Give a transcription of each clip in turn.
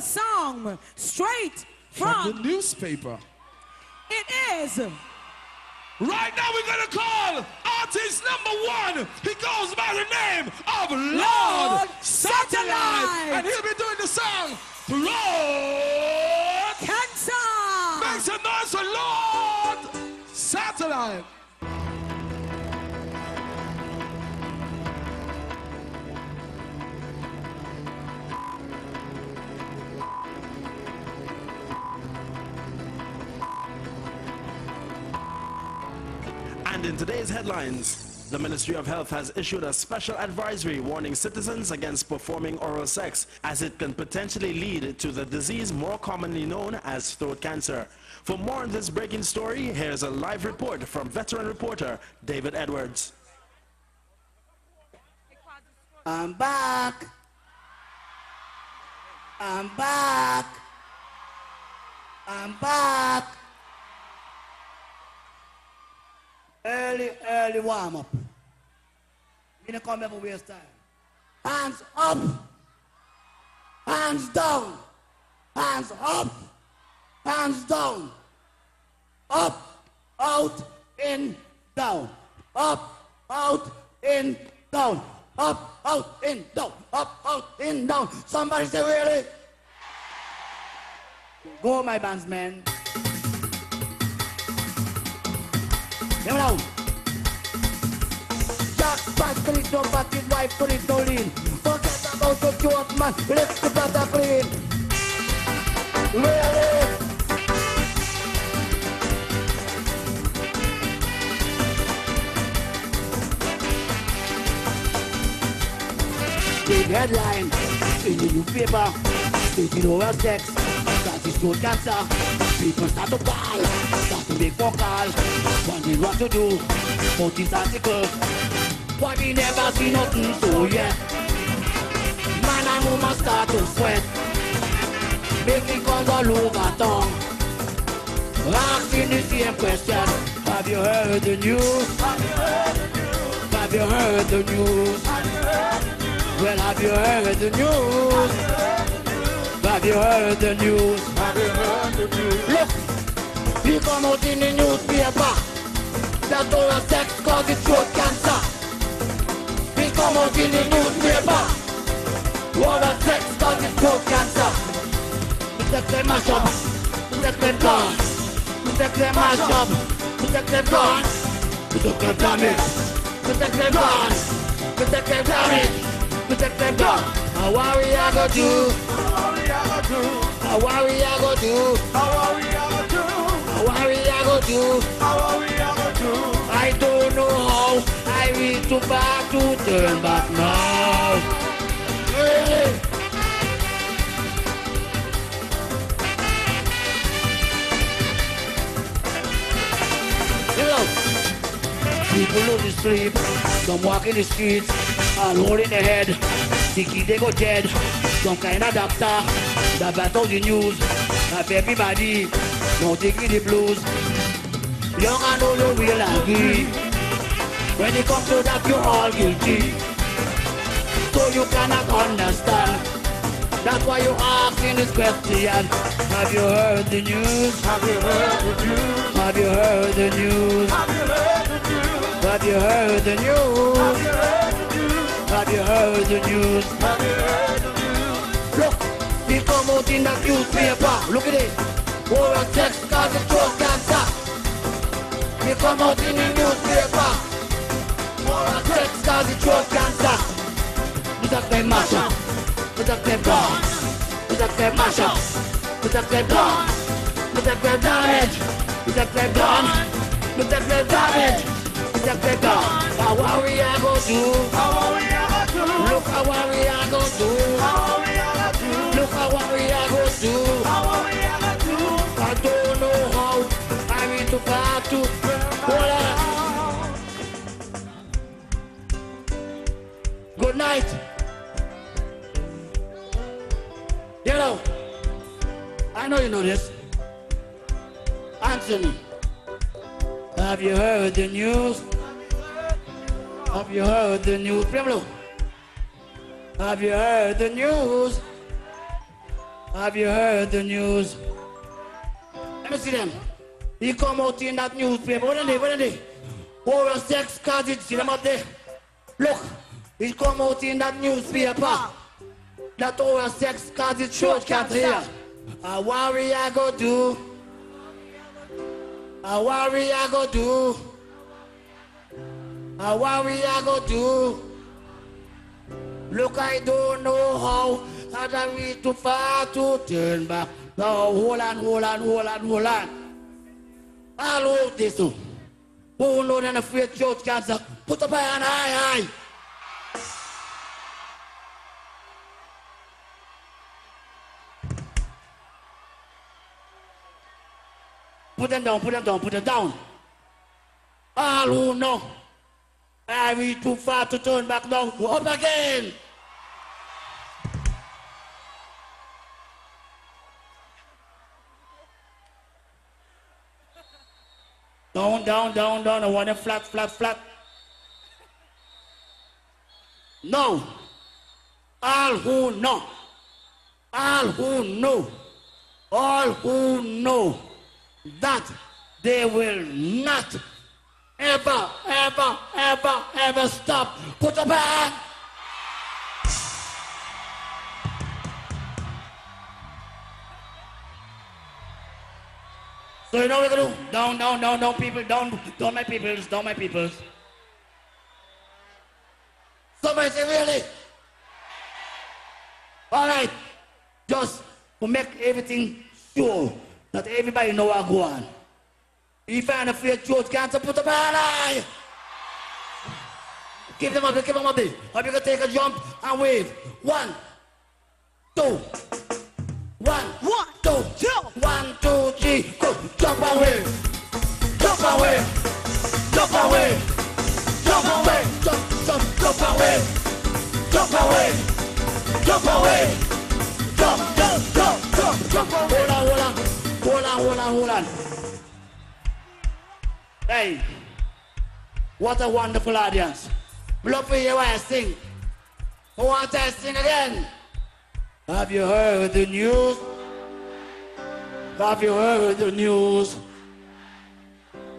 a song straight From from. the newspaper. It is. Right now we're gonna call artist number one. He goes by the name of Lord, Lord Satalite. Satalite. And he'll be doing the song Lord. Cancer. Make some noise for Lord Satalite. And in today's headlines, the Ministry of Health has issued a special advisory warning citizens against performing oral sex as it can potentially lead to the disease more commonly known as throat cancer. For more on this breaking story, here's a live report from veteran reporter David Edwards. I'm back. I'm back. I'm back. Early, early warm up. You don't come for waste time. Hands up. Hands down. Hands up. Hands down. Up, out, in, down. Up, out, in, down. Up, out, in, down. Up, out, in, down. Somebody say really? Go, my bandsmen. Come on. Jack, back, pull it down, back it wife, pull it. Forget about the short man, let's get that clean. Really? Big headline in the newspaper. Sex, that is cancer. People start to call, start to make phone calls, wondering what to do about this. But we never see nothing so yet. Man and woman start to sweat, making calls all over town. Asking the same question. Have you heard the news? Have you heard the news? Have you heard the news? Well, have you heard the news? Have you heard the news? Have you heard the news? Look, he come out in the newspaper that oral sex causes throat cancer. He come out in the newspaper. Oral sex causes throat cancer. Protect them mash up. Protect them gone. Protect them mash up. Protect them gone. Protect them damage. Protect them gone. Protect them damage. Protect them gone. Now what we a go do? Now what we a go do? Now what we a go do? How are we a go do? I don't know how. I reach too far to turn back now. Know, people lose sleep, some walk in the streets, all holding their head, thinking they go dead. Some kind of doctor that battle the news, have everybody don't taking the blues. Young and old, you will agree. When it comes to that, you're all guilty. So you cannot understand. That's why you asking this question. Have you heard the news? Have you heard the news? Have you heard the news? Have you heard the news? Have you heard the news? Have you heard 14 newspaper. Look at it. War on sex cause it's truth can't stop. Come out in the newspaper. War on sex cause it's truth can't stop. Put up their mash up. Put up their bombs. Put up their mash up. Put up their bombs. We up their damage. Put up their guns. Put up their damage. Put up their guns. Now what we going to do? On. Good night. You know, I know you know this. Answer me. Have you heard the news? Have you heard the news? Primlo. Have you heard the news? Have you heard the news? Let me see them. He come out in that newspaper. What are they? What are they? Oral sex cottage. See them up there? Look. He come out in that newspaper. That oral sex cottage church can't hear. A warrior go do. A warrior go do. A warrior go do. Look, I don't know how. Had I reach too far to turn back. Now, hold on, hold on, hold on, hold on. All out this. oh. Who know than afraid church cancer? Put up a hand high, Put them down, put them down, put them down. All who know. I reach too far to turn back now. Up again. Down, down, down, down. I want it flat, flat, flat. No. All who know. All who know. All who know that they will not ever, ever, ever, ever stop. Put up a hand. So you know what we're gonna do? Down, down, down, down, people, down, down my peoples, down my peoples. Somebody say really? All right, just to make everything sure that everybody know what go on. If I'm afraid George can't put up a eye. Keep them up, keep them up you can take a jump and wave. One, two, one, One, two, two. one, two, three, go. Jump away, jump away, jump away, jump away, jump, jump, jump away, jump away, jump away, jump, jump, jump, jump, jump. Hold on, hold on, hold on, hold on. Hey, what a wonderful audience. Love to hear what I sing. Who wants to sing again? Have you heard the news? Have you heard the news?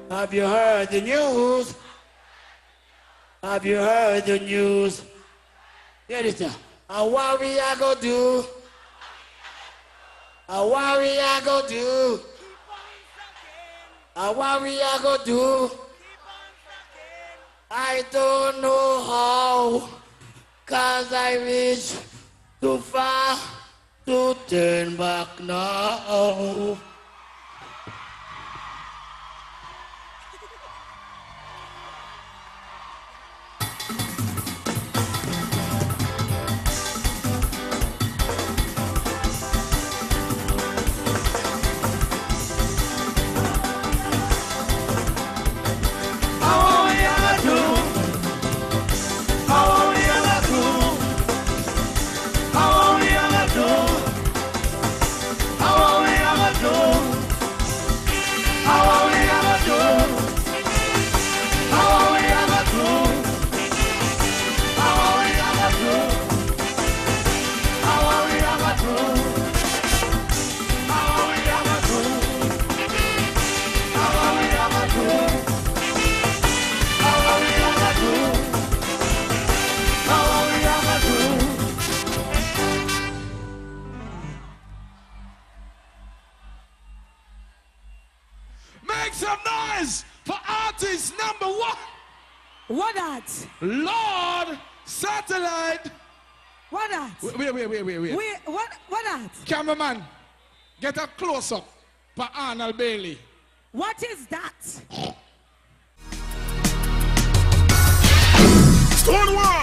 Have you heard the news? Have you heard the news? Hear this now. A warrior go do. A warrior go do. A warrior go do. I don't know how, cause I reach too far to turn back now. What that? Lord Satalite. What that? Wait, wait, wait, wait, wait. Wait, what, what that? Cameraman, get a close up for Arnold Bailey. What is that? Stonewall!